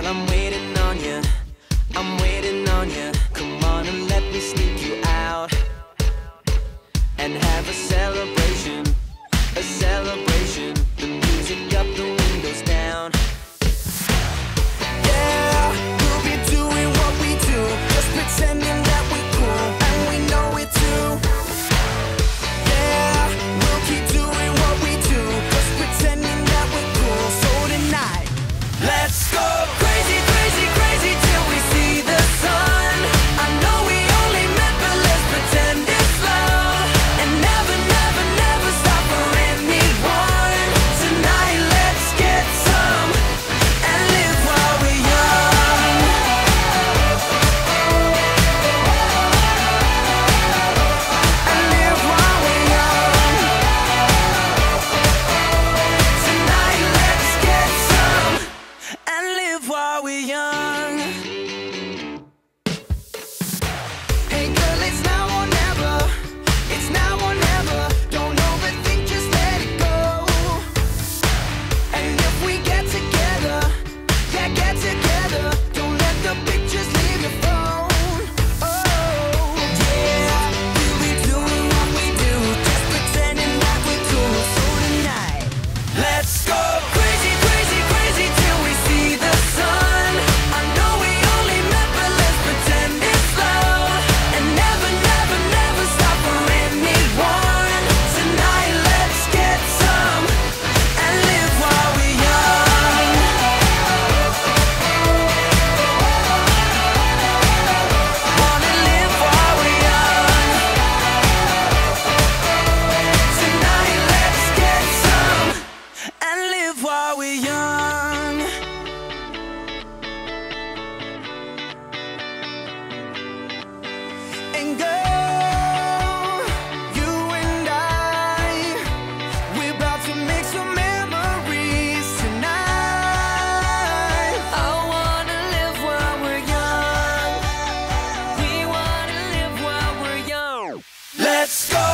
Girl, I'm waiting on you. I'm waiting on you. Come on and let me sneak you out. And have a celebration. A celebration. While we're young. Let's go